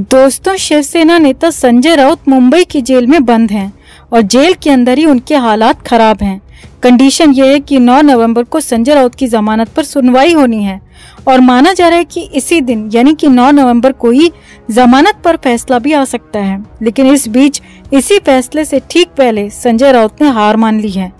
दोस्तों, शिवसेना नेता संजय राउत मुंबई की जेल में बंद हैं और जेल के अंदर ही उनके हालात खराब हैं। कंडीशन ये है कि 9 नवंबर को संजय राउत की जमानत पर सुनवाई होनी है और माना जा रहा है कि इसी दिन, यानी कि 9 नवंबर को ही जमानत पर फैसला भी आ सकता है। लेकिन इस बीच, इसी फैसले से ठीक पहले संजय राउत ने हार मान ली है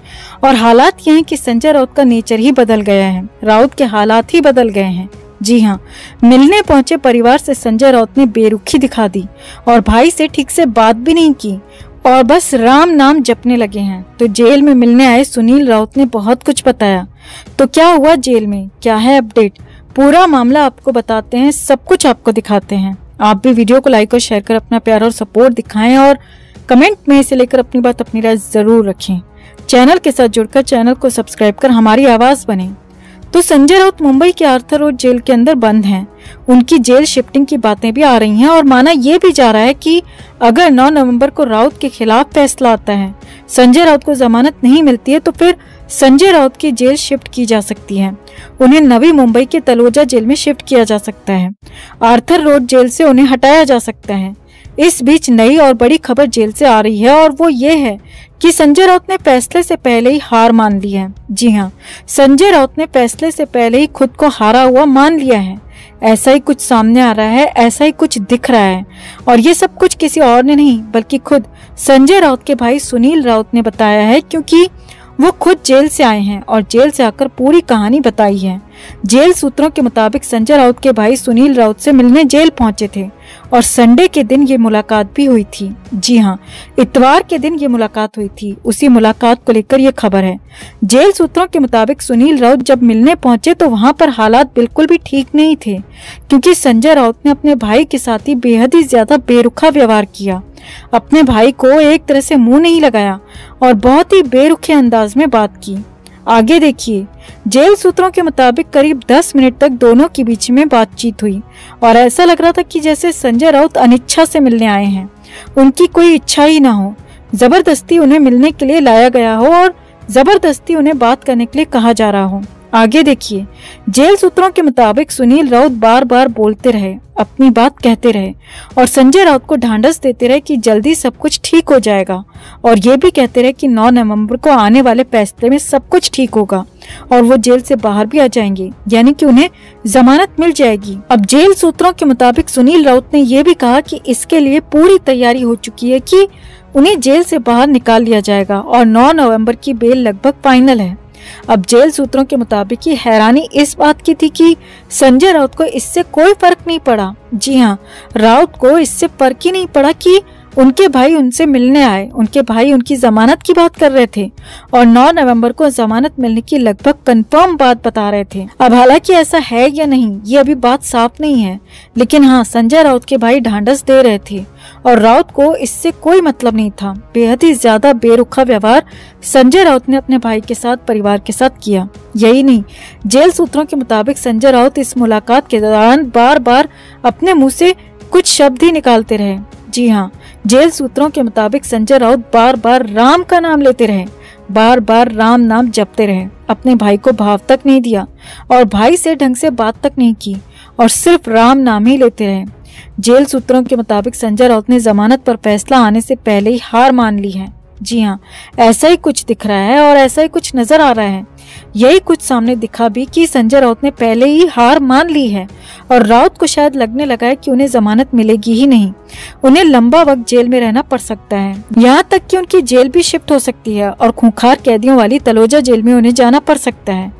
और हालात ये हैं कि संजय राउत का नेचर ही बदल गया है। राउत के हालात ही बदल गए हैं। जी हाँ मिलने पहुँचे परिवार से संजय राउत ने बेरुखी दिखा दी और भाई से ठीक से बात भी नहीं की और बस राम नाम जपने लगे हैं। तो जेल में मिलने आए सुनील राउत ने बहुत कुछ बताया। तो क्या हुआ जेल में? क्या है अपडेट? पूरा मामला आपको बताते हैं, सब कुछ आपको दिखाते हैं। आप भी वीडियो को लाइक और शेयर कर अपना प्यार और सपोर्ट दिखाएँ और कमेंट में इसे लेकर अपनी बात अपनी राय ज़रूर रखें। चैनल के साथ जुड़कर चैनल को सब्सक्राइब कर हमारी आवाज़ बने। तो संजय राउत मुंबई के आर्थर रोड जेल के अंदर बंद हैं। उनकी जेल शिफ्टिंग की बातें भी आ रही हैं और माना यह भी जा रहा है कि अगर 9 नवंबर को राउत के खिलाफ फैसला आता है, संजय राउत को जमानत नहीं मिलती है तो फिर संजय राउत की जेल शिफ्ट की जा सकती है। उन्हें नवी मुंबई के तलोजा जेल में शिफ्ट किया जा सकता है। आर्थर रोड जेल से उन्हें हटाया जा सकता है। इस बीच नई और बड़ी खबर जेल से आ रही है और वो ये है कि संजय राउत ने फैसले से पहले ही हार मान ली है। जी हाँ संजय राउत ने फैसले से पहले ही खुद को हारा हुआ मान लिया है। ऐसा ही कुछ सामने आ रहा है, ऐसा ही कुछ दिख रहा है। और ये सब कुछ किसी और ने नहीं, बल्कि खुद संजय राउत के भाई सुनील राउत ने बताया है, क्योंकि वो खुद जेल से आए हैं और जेल से आकर पूरी कहानी बताई है। जेल सूत्रों के मुताबिक संजय राउत के भाई सुनील राउत से मिलने जेल पहुँचे थे और संडे के दिन ये मुलाकात भी हुई थी। जी हाँ इतवार के दिन ये मुलाकात हुई थी। उसी मुलाकात को लेकर ये खबर है। जेल सूत्रों के मुताबिक सुनील राउत जब मिलने पहुँचे तो वहाँ पर हालात बिल्कुल भी ठीक नहीं थे, क्योंकि संजय राउत ने अपने भाई के साथ ही बेहद ही ज़्यादा बेरुखा व्यवहार किया। अपने भाई को एक तरह से मुँह नहीं लगाया और बहुत ही बेरुखे अंदाज में बात की। आगे देखिए, जेल सूत्रों के मुताबिक करीब 10 मिनट तक दोनों के बीच में बातचीत हुई और ऐसा लग रहा था कि जैसे संजय राउत अनिच्छा से मिलने आए हैं। उनकी कोई इच्छा ही ना हो। ज़बरदस्ती उन्हें मिलने के लिए लाया गया हो और ज़बरदस्ती उन्हें बात करने के लिए कहा जा रहा हो। आगे देखिए, जेल सूत्रों के मुताबिक सुनील राउत बार बार बोलते रहे। अपनी बात कहते रहे और संजय राउत को ढांढस देते रहे कि जल्दी सब कुछ ठीक हो जाएगा। और ये भी कहते रहे कि 9 नवंबर को आने वाले फैसले में सब कुछ ठीक होगा और वो जेल से बाहर भी आ जाएँगे, यानी कि उन्हें जमानत मिल जाएगी। अब जेल सूत्रों के मुताबिक सुनील राउत ने यह भी कहा कि इसके लिए पूरी तैयारी हो चुकी है कि उन्हें जेल से बाहर निकाल लिया जाएगा और 9 नवंबर की बेल लगभग फाइनल है। अब जेल सूत्रों के मुताबिक ये हैरानी इस बात की थी कि संजय राउत को इससे कोई फ़र्क नहीं पड़ा। जी हाँ राउत को इससे फ़र्क ही नहीं पड़ा कि उनके भाई उनसे मिलने आए। उनके भाई उनकी जमानत की बात कर रहे थे और 9 नवंबर को जमानत मिलने की लगभग कंफर्म बात बता रहे थे। अब हालाँकि ऐसा है या नहीं, ये अभी बात साफ़ नहीं है। लेकिन हाँ संजय राउत के भाई ढांढस दे रहे थे और राउत को इससे कोई मतलब नहीं था। बेहद ही ज़्यादा बेरुखा व्यवहार संजय राउत ने अपने भाई के साथ, परिवार के साथ किया। यही नहीं, जेल सूत्रों के मुताबिक संजय राउत इस मुलाकात के दौरान बार बार अपने मुँह से कुछ शब्द ही निकालते रहे। जी हाँ जेल सूत्रों के मुताबिक संजय राउत बार बार राम का नाम लेते रहे। बार बार राम नाम जपते रहे। अपने भाई को भाव तक नहीं दिया और भाई से ढंग से बात तक नहीं की और सिर्फ़ राम नाम ही लेते रहे। जेल सूत्रों के मुताबिक संजय राउत ने जमानत पर फैसला आने से पहले ही हार मान ली है। जी हाँ ऐसा ही कुछ दिख रहा है और ऐसा ही कुछ नज़र आ रहा है। यही कुछ सामने दिखा भी कि संजय राउत ने पहले ही हार मान ली है और राउत को शायद लगने लगा है कि उन्हें जमानत मिलेगी ही नहीं। उन्हें लंबा वक्त जेल में रहना पड़ सकता है। यहाँ तक कि उनकी जेल भी शिफ्ट हो सकती है और खूंखार कैदियों वाली तलोजा जेल में उन्हें जाना पड़ सकता है।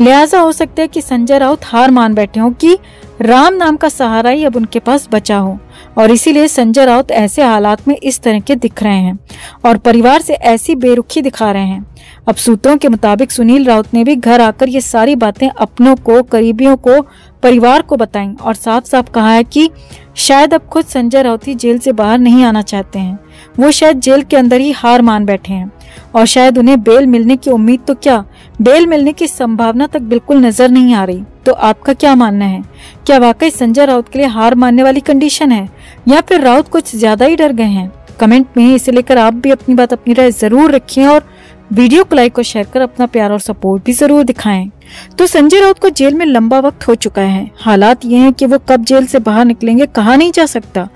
लिहाजा हो सकता है कि संजय राउत हार मान बैठे हो कि राम नाम का सहारा ही अब उनके पास बचा हो और इसीलिए संजय राउत ऐसे हालात में इस तरह के दिख रहे हैं और परिवार से ऐसी बेरुखी दिखा रहे हैं। अब सूत्रों के मुताबिक सुनील राउत ने भी घर आकर ये सारी बातें अपनों को, करीबियों को, परिवार को बताई और साफ़ साफ़ कहा है कि शायद अब खुद संजय राउत ही जेल से बाहर नहीं आना चाहते हैं। वो शायद जेल के अंदर ही हार मान बैठे हैं। और शायद उन्हें बेल मिलने की उम्मीद तो क्या? बेल मिलने की संभावना तक बिल्कुल नज़र नहीं आ रही। तो आपका क्या मानना है? क्या वाकई संजय राउत के लिए हार मानने वाली कंडीशन है? या फिर राउत कुछ ज़्यादा ही डर गए हैं? कमेंट में इसे लेकर आप भी अपनी बात अपनी राय ज़रूर रखिए और वीडियो को लाइक और शेयर कर अपना प्यार और सपोर्ट भी ज़रूर दिखाएँ। तो संजय राउत को जेल में लंबा वक्त हो चुका है। हालात ये हैं कि वो कब जेल से बाहर निकलेंगे, कहा नहीं जा सकता।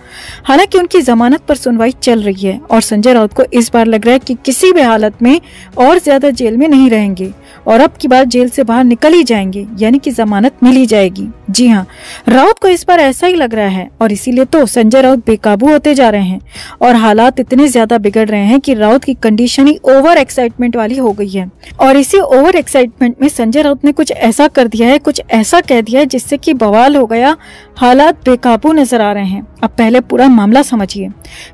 हालाँकि उनकी जमानत पर सुनवाई चल रही है और संजय राउत को इस बार लग रहा है कि किसी भी हालत में और ज़्यादा जेल में नहीं रहेंगे और अब की बार जेल से बाहर निकल ही जाएँगे, यानी कि जमानत मिल ही जाएगी। जी हाँ राउत को इस बार ऐसा ही लग रहा है और इसीलिए तो संजय राउत बेकाबू होते जा रहे हैं और हालात इतने ज़्यादा बिगड़ रहे हैं कि राउत की कंडीशन ही ओवर एक्साइटमेंट वाली हो गई है। और इसी ओवर एक्साइटमेंट में संजय राउत ने कुछ ऐसा कर दिया है, कुछ ऐसा कह दिया है, जिससे कि बवाल हो गया, हालात बेकाबू नज़र आ रहे हैं। अब पहले पूरा मामला समझिए,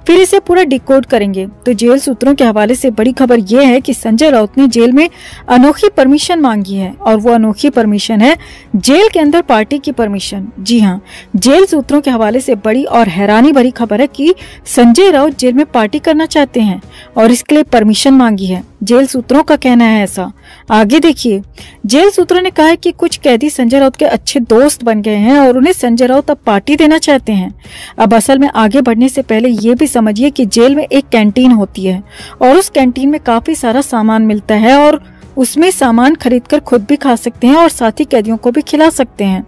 फिर इसे पूरा डिकोड करेंगे। तो जेल सूत्रों के हवाले से बड़ी खबर यह है कि संजय राउत ने जेल में अनोखी परमिशन मांगी है, और वो अनोखी परमिशन है जेल के अंदर पार्टी की परमिशन। जी हाँ जेल सूत्रों के हवाले से बड़ी और हैरानी भरी खबर है कि संजय राउत जेल में पार्टी करना चाहते हैं, और इसके लिए परमिशन मांगी है। जेल सूत्रों का कहना है ऐसा। आगे देखिए, जेल सूत्रों ने कहा है कि कुछ कैदी संजय राउत के अच्छे दोस्त बन गए हैं और उन्हें संजय राउत अब पार्टी देना चाहते हैं। अब असल में आगे बढ़ने से पहले ये भी समझिए कि जेल में एक कैंटीन होती है और उस कैंटीन में काफ़ी सारा सामान मिलता है और उसमें सामान खरीदकर खुद भी खा सकते हैं और साथ ही कैदियों को भी खिला सकते हैं।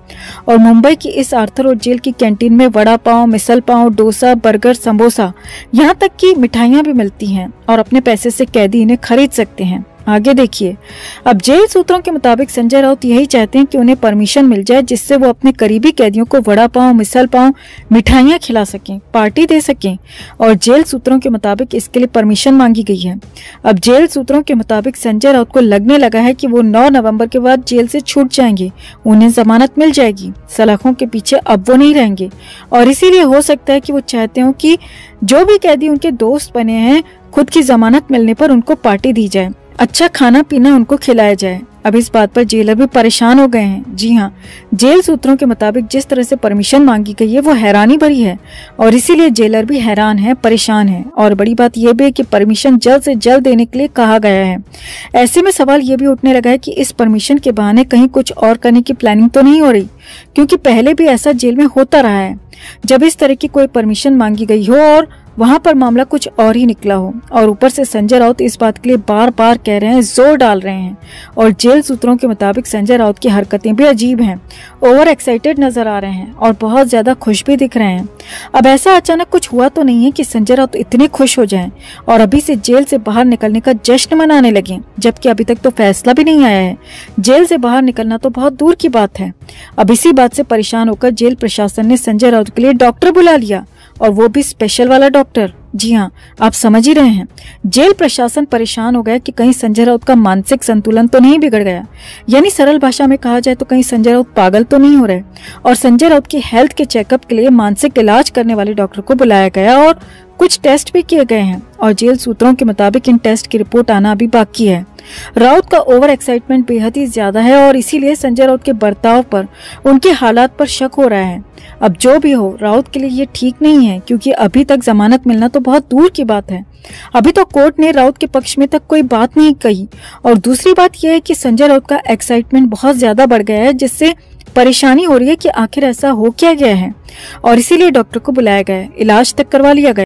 और मुंबई की इस आर्थर रोड जेल की कैंटीन में वड़ा पाव, मिसल पाव, डोसा, बर्गर, समोसा, यहाँ तक की मिठाइयाँ भी मिलती हैं और अपने पैसे से कैदी इन्हें खरीद सकते हैं। आगे देखिए। अब जेल सूत्रों के मुताबिक संजय राउत यही चाहते हैं कि उन्हें परमिशन मिल जाए, जिससे वो अपने करीबी कैदियों को वड़ा पाव, मिसल पाव, मिठाइयाँ खिला सकें, पार्टी दे सकें। और जेल सूत्रों के मुताबिक इसके लिए परमिशन मांगी गई है। अब जेल सूत्रों के मुताबिक संजय राउत को लगने लगा है कि वो 9 नवंबर के बाद जेल से छूट जाएँगे। उन्हें जमानत मिल जाएगी। सलाखों के पीछे अब वो नहीं रहेंगे। और इसीलिए हो सकता है कि वो चाहते हो कि जो भी कैदी उनके दोस्त बने हैं, खुद की जमानत मिलने पर उनको पार्टी दी जाए। अच्छा खाना पीना उनको खिलाया जाए। अब इस बात पर जेलर भी परेशान हो गए हैं। जी हाँ जेल सूत्रों के मुताबिक जिस तरह से परमिशन मांगी गई है, वो हैरानी भरी है और इसीलिए जेलर भी हैरान है, परेशान है। और बड़ी बात यह भी है कि परमिशन जल्द से जल्द देने के लिए कहा गया है। ऐसे में सवाल ये भी उठने लगा है कि इस परमिशन के बहाने कहीं कुछ और करने की प्लानिंग तो नहीं हो रही? क्योंकि पहले भी ऐसा जेल में होता रहा है। जब इस तरह की कोई परमिशन मांगी गई हो और वहाँ पर मामला कुछ और ही निकला हो। और ऊपर से संजय राउत इस बात के लिए बार बार कह रहे हैं, ज़ोर डाल रहे हैं। और जेल सूत्रों के मुताबिक संजय राउत की हरकतें भी अजीब हैं। ओवर एक्साइटेड नज़र आ रहे हैं और बहुत ज़्यादा खुश भी दिख रहे हैं। अब ऐसा अचानक कुछ हुआ तो नहीं है कि संजय राउत इतने खुश हो जाएँ और अभी से जेल से बाहर निकलने का जश्न मनाने लगे, जबकि अभी तक तो फैसला भी नहीं आया है। जेल से बाहर निकलना तो बहुत दूर की बात है। अब इसी बात से परेशान होकर जेल प्रशासन ने संजय राउत के लिए डॉक्टर बुला लिया। और वो भी स्पेशल वाला डॉक्टर जी हाँ आप समझ ही रहे हैं। जेल प्रशासन परेशान हो गया कि कहीं संजय राउत का मानसिक संतुलन तो नहीं बिगड़ गया। यानी सरल भाषा में कहा जाए तो कहीं संजय राउत पागल तो नहीं हो रहे। और संजय राउत की हेल्थ के चेकअप के लिए मानसिक इलाज करने वाले डॉक्टर को बुलाया गया और कुछ टेस्ट भी किए गए हैं। और जेल सूत्रों के मुताबिक इन टेस्ट की रिपोर्ट आना अभी बाकी है। राउत का ओवर एक्साइटमेंट बेहद ही ज़्यादा है और इसीलिए संजय राउत के बर्ताव पर, उनके हालात पर शक हो रहा है। अब जो भी हो, राउत के लिए ये ठीक नहीं है, क्योंकि अभी तक जमानत मिलना तो बहुत दूर की बात है। अभी तो कोर्ट ने राउत के पक्ष में तक कोई बात नहीं कही। और दूसरी बात यह है कि संजय राउत का एक्साइटमेंट बहुत ज़्यादा बढ़ गया है, जिससे परेशानी हो रही है कि आखिर ऐसा हो क्या गया है। और इसीलिए डॉक्टर को बुलाया गया इलाज तक करवा लिया गया